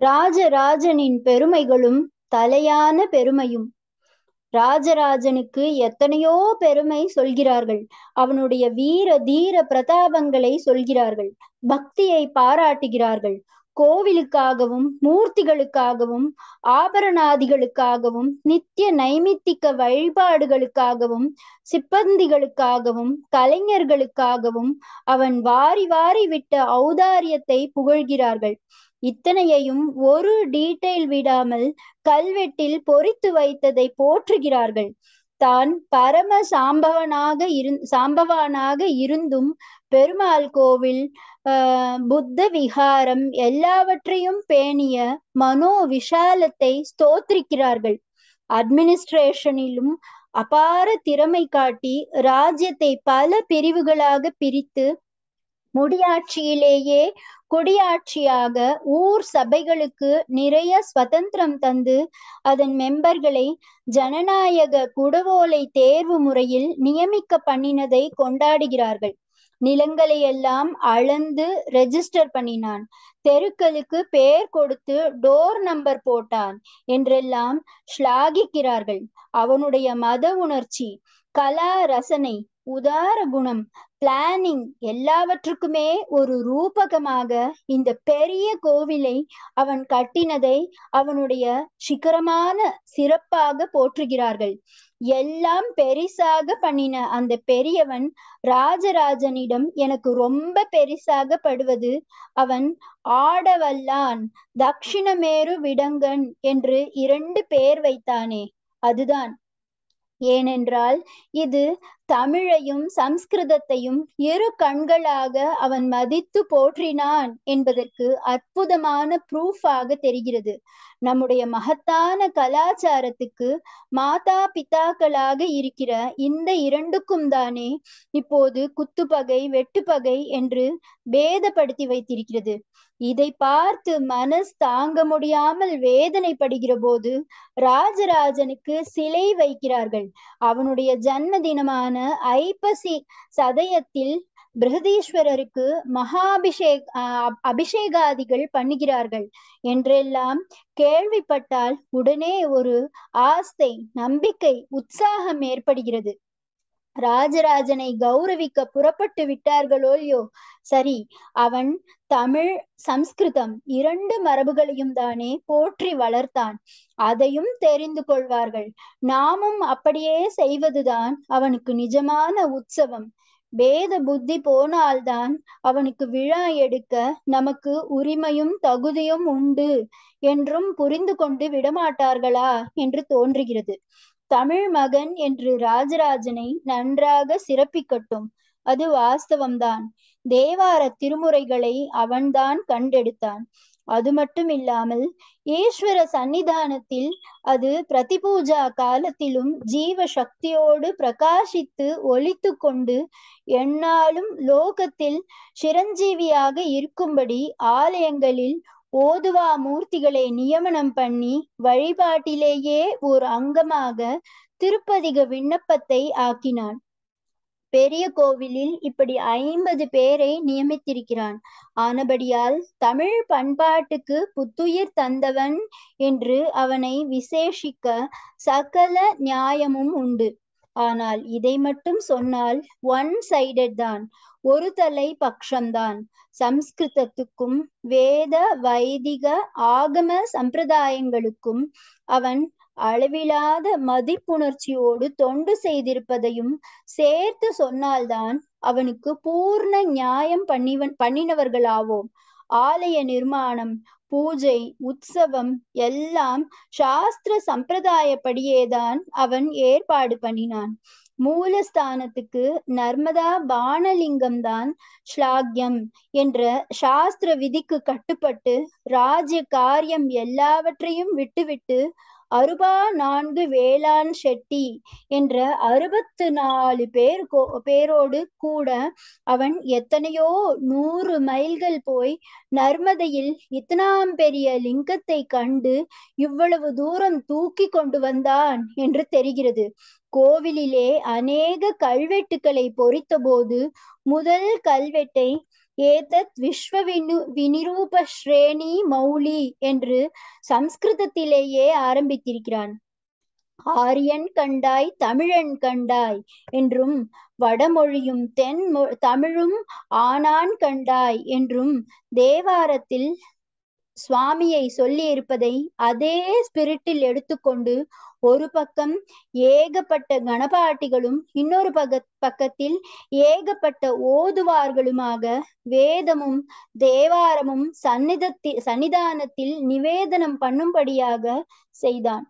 ராஜராஜனின் பெருமைகளும் தலையான பெருமையும். ராஜராஜனுக்கு எத்தனையோ பெருமை சொல்கிறார்கள். அவனுடைய வீர தீர பிரதாபங்களை சொல்கிறார்கள். பக்தியை பாராட்டுகிறார்கள். கோவிலுக்காகவும் மூர்த்திகளுக்காகவும் ஆபரணாதிகளுக்காகவும் நித்திய நைமித்திக வழிபாடுகளுக்காகவும் சிப்பந்திகளுக்காகவும் கலைஞர்களுக்காகவும் அவன் வாரி வாரி விட்ட ஔதாரியத்தை புகழ்கிறார்கள். இத்தனையையும் ஒரு டீட்டெயில் விடாமல் கல்வெட்டில் பொறித்து வைத்ததை போற்றுகிறார்கள். தான் பரம சாம்பவனாக இரு சாம்பவானாக இருந்தும் பெருமாள் கோவில் ஆஹ் புத்த விகாரம் எல்லாவற்றையும் பேணிய மனோ விஷாலத்தை ஸ்தோத்திரிக்கிறார்கள். அட்மினிஸ்ட்ரேஷனிலும் அபார திறமை காட்டி ராஜ்யத்தை பல பிரிவுகளாக பிரித்து முடியாட்சியிலேயே குடியாட்சியாக ஊர் சபைகளுக்கு நிறைய சுதந்திரம் தந்து அதன் மெம்பர்களை ஜனநாயக குடவோலை தேர்வு முறையில் நியமிக்க பண்ணினதை கொண்டாடுகிறார்கள். நிலங்களை எல்லாம் அளந்து ரெஜிஸ்டர் பண்ணினான். தெருக்களுக்கு பெயர் கொடுத்து டோர் நம்பர் போட்டான் என்றெல்லாம் ஸ்லாகிக்கிறார்கள் அவனுடைய மத உணர்ச்சி கலா ரசனை உதார குணம் பிளானிங் எல்லாவற்றுக்குமே ஒரு ரூபகமாக இந்த பெரிய கோவிலை அவன் கட்டினதை அவனுடைய சிகரமான சிறப்பாக போற்றுகிறார்கள். எல்லாம் பெரிசாக பண்ணின அந்த பெரியவன் ராஜராஜனிடம் எனக்கு ரொம்ப பெரிசாக படுவது அவன் ஆடவல்லான் தக்ஷிணமேரு விடங்கன் என்று இரண்டு பேர் வைத்தானே. அதுதான் ஏனென்றால் இது தமிழையும் சம்ஸ்கிருதத்தையும் இரு கண்களாக அவன் மதித்து போற்றினான் என்பதற்கு அற்புதமான ப்ரூஃபாக தெரிகிறது. நம்முடைய மகத்தான கலாச்சாரத்துக்கு மாதா பிதாக்களாக இருக்கிற இந்த இரண்டுக்கும் தானே இப்போது குத்துப்பகை வெட்டுப்பகை என்று பேதப்படுத்தி வைத்திருக்கிறது. இதை பார்த்து மனஸ் தாங்க முடியாமல் வேதனைப்படுகிற போது ராஜராஜனுக்கு சிலை வைக்கிறார்கள். அவனுடைய ஜன்ம தினமான ஐப்பசி சதயத்தில் பிரகதீஸ்வரருக்கு மகாபிஷேக் அபிஷேகாதிகள் பண்ணுகிறார்கள். என்றெல்லாம் கேள்விப்பட்டால் உடனே ஒரு ஆஸ்தை நம்பிக்கை உற்சாகம் ஏற்படுகிறது. ராஜராஜனை கௌரவிக்க புறப்பட்டு விட்டார்களோல்யோ சரி அவன் தமிழ் சம்ஸ்கிருதம் இரண்டு மரபுகளையும் தானே போற்றி வளர்த்தான். அதையும் தெரிந்து கொள்வார்கள். நாமும் அப்படியே செய்வதுதான் அவனுக்கு நிஜமான உற்சவம். வேத புத்தி போனால்தான் அவனுக்கு விழா எடுக்க நமக்கு உரிமையும் தகுதியும் உண்டு என்றும் புரிந்து கொண்டு விடமாட்டார்களா? என்று தோன்றுகிறது. தமிழ் மகன் என்று ராஜராஜனை நன்றாக சிறப்பிக்கட்டும். அது வாஸ்தவம்தான். தேவார திருமுறைகளை அவன்தான் கண்டெடுத்தான். அது மட்டும் இல்லாமல் ஈஸ்வர சன்னிதானத்தில் அது பிரதிபூஜா காலத்திலும் ஜீவ சக்தியோடு பிரகாசித்து ஒழித்து கொண்டு எந்நாளும் லோகத்தில் சிரஞ்சீவியாக இருக்கும்படி ஆலயங்களில் ஓதுவா மூர்த்திகளை நியமனம் பண்ணி வழிபாட்டிலேயே ஒரு அங்கமாக திருப்பதிக விண்ணப்பத்தை ஆக்கினான். பெரிய கோவிலில் இப்படி ஐம்பது பேரை நியமித்திருக்கிறான். ஆனபடியால் தமிழ் பண்பாட்டுக்கு புத்துயிர் தந்தவன் என்று அவனை விசேஷிக்க சகல நியாயமும் உண்டு. ஆனால் இதை மட்டும் சொன்னால் ஒன் சைடட் தான் ஒரு தலை பட்சம்தான். சம்ஸ்கிருதத்துக்கும் வேத வைதிக ஆகம சம்பிரதாயங்களுக்கும் அவன் அளவிலாத மதிப்புணர்ச்சியோடு தொண்டு செய்திருப்பதையும் சேர்த்து சொன்னால்தான் அவனுக்கு பூர்ண நியாயம் பண்ணிவன் பண்ணினவர்களாவோம். ஆலய நிர்மாணம் பூஜை உற்சவம் எல்லாம் சாஸ்திர சம்பிரதாயப்படியேதான் அவன் ஏற்பாடு பண்ணினான். மூலஸ்தானத்துக்கு நர்மதா பானலிங்கம் தான் என்ற சாஸ்திர விதிக்கு கட்டுப்பட்டு ராஜ்ய காரியம் எல்லாவற்றையும் விட்டுவிட்டு அறுபா நான்கு வேளாண் செட்டி என்ற அறுபத்து நாலு பேர் பேரோடு கூட அவன் எத்தனையோ நூறு மைல்கள் போய் நர்மதையில் இத்தனாம் பெரிய லிங்கத்தை கண்டு இவ்வளவு தூரம் தூக்கி கொண்டு வந்தான் என்று தெரிகிறது. கோவிலிலே அநேக கல்வெட்டுக்களை பொறித்த போது முதல் கல்வெட்டை ஏதத் விஸ்வ வினு வினிரூப ஸ்ரேணி மௌலி என்று சம்ஸ்கிருதத்திலேயே ஆரம்பித்திருக்கிறான். ஆரியன் கண்டாய் தமிழன் கண்டாய் என்றும் வடமொழியும் தென் தமிழும் ஆனான் கண்டாய் என்றும் தேவாரத்தில் சுவாமியை சொல்லி இருப்பதை அதே ஸ்பிரிட்டில் எடுத்துக்கொண்டு ஒரு பக்கம் ஏகப்பட்ட கணபாட்டிகளும் இன்னொரு பக்க பக்கத்தில் ஏகப்பட்ட ஓதுவார்களுமாக வேதமும் தேவாரமும் சந்நிதத்தில் சன்னிதானத்தில் நிவேதனம் பண்ணும்படியாக செய்தான்.